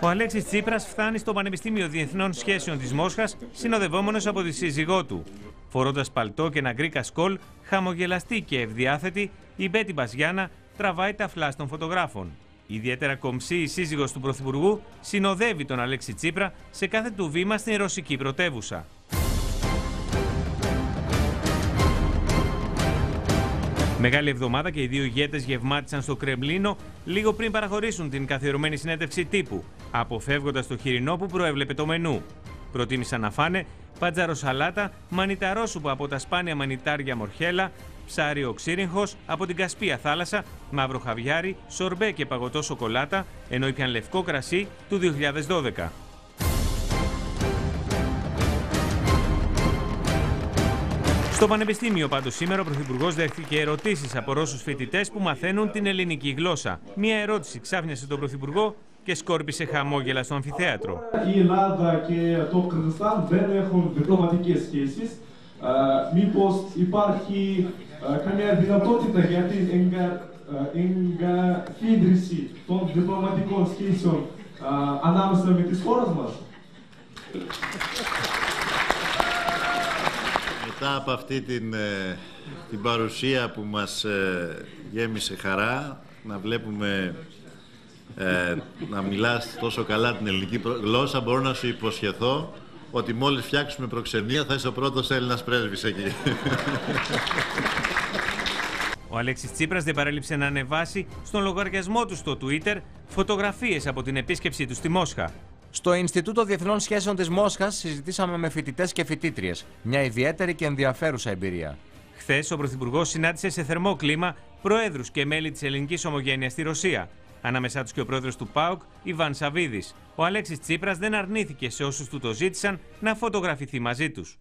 Ο Αλέξης Τσίπρας φτάνει στο Πανεπιστήμιο Διεθνών Σχέσεων της Μόσχας, συνοδευόμενος από τη σύζυγό του. Φορώντας παλτό και ένα γκρι κασκόλ, χαμογελαστή και ευδιάθετη, η Μπέτη Μπαζιάνα τραβάει τα φλά των φωτογράφων. Η ιδιαίτερα κομψή η σύζυγος του Πρωθυπουργού συνοδεύει τον Αλέξη Τσίπρα σε κάθε του βήμα στην ρωσική πρωτεύουσα. Μεγάλη εβδομάδα και οι δύο ηγέτες γευμάτισαν στο Κρεμλίνο λίγο πριν παραχωρήσουν την καθιερωμένη συνέντευξη τύπου, αποφεύγοντας το χοιρινό που προέβλεπε το μενού. Προτίμησαν να φάνε πατζαροσαλάτα, μανιταρόσουπα από τα σπάνια μανιτάρια μορχέλα, ψάρι οξύριγχος από την Κασπία θάλασσα, μαύρο χαβιάρι, σορμπέ και παγωτό σοκολάτα, ενώ ήπιαν λευκό κρασί του 2012. Στο Πανεπιστήμιο πάντως σήμερα ο Πρωθυπουργός δέχτηκε ερωτήσεις από Ρώσους φοιτητές που μαθαίνουν την ελληνική γλώσσα. Μία ερώτηση ξάφνιασε τον Πρωθυπουργό και σκόρπισε χαμόγελα στο αμφιθέατρο. Η Ελλάδα και το Κыргызстан δεν έχουν διπλωματικές σχέσεις. Ε, μήπως υπάρχει ε, καμία δυνατότητα για την ε, εγκαθίδρυση των διπλωματικών σχέσεων ανάμεσα με τις χώρες μας; Μετά από αυτή την, ε, την παρουσία που μας ε, γέμισε χαρά, να βλέπουμε ε, να μιλάς τόσο καλά την ελληνική γλώσσα, μπορώ να σου υποσχεθώ ότι μόλις φτιάξουμε προξενία θα είσαι ο πρώτος Έλληνας πρέσβης εκεί. Ο Αλέξης Τσίπρας δεν παρέλειψε να ανεβάσει στον λογαριασμό του στο Twitter φωτογραφίες από την επίσκεψή του στη Μόσχα. Στο Ινστιτούτο Διεθνών Σχέσεων της Μόσχας συζητήσαμε με φοιτητές και φοιτήτριες. Μια ιδιαίτερη και ενδιαφέρουσα εμπειρία. Χθες ο Πρωθυπουργός συνάντησε σε θερμό κλίμα προέδρους και μέλη της ελληνικής ομογένειας στη Ρωσία. Ανάμεσά τους και ο πρόεδρος του ΠΑΟΚ, Ιβάν Σαββίδης. Ο Αλέξης Τσίπρας δεν αρνήθηκε σε όσους του το ζήτησαν να φωτογραφηθεί μαζί τους.